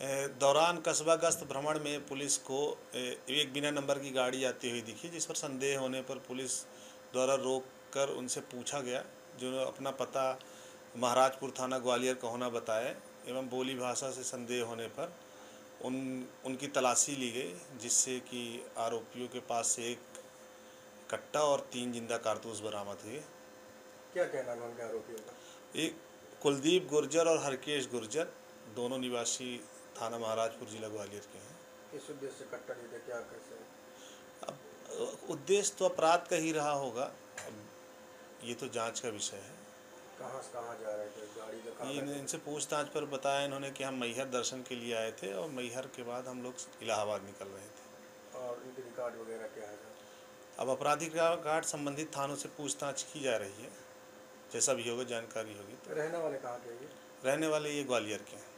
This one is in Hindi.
दौरान कस्बा गस्त भ्रमण में पुलिस को एक बिना नंबर की गाड़ी आती हुई दिखी जिस पर संदेह होने पर पुलिस द्वारा रोक कर उनसे पूछा गया जो अपना पता महाराजपुर थाना ग्वालियर का होना बताए एवं बोली भाषा से संदेह होने पर उन उनकी तलाशी ली गई जिससे कि आरोपियों के पास से एक कट्टा और तीन ज़िंदा कारतूस बरामद हुए। क्या कहना है उनके आरोपियों का? एक कुलदीप गुर्जर और हरकेश गुर्जर दोनों निवासी थाना महाराजपुर जिला ग्वालियर के हैं। किस उद्देश्य से कट्टा क्या कैसे? अब उद्देश्य तो अपराध का ही रहा होगा। ये तो जाँच का विषय है। कहाँ से कहाँ जा रहे थे? गाड़ी का ये इनसे पूछताछ पर बताया इन्होंने कि हम मैहर दर्शन के लिए आए थे और मैहर के बाद हम लोग इलाहाबाद निकल रहे थे? और इनके रिकॉर्ड वगैरह क्या है? अब आपराधिक कार्ड संबंधित थानों से पूछताछ की जा रही है। जैसा भी होगा जानकारी होगी तो। रहने वाले कहाँ के ये? रहने वाले ये ग्वालियर के हैं।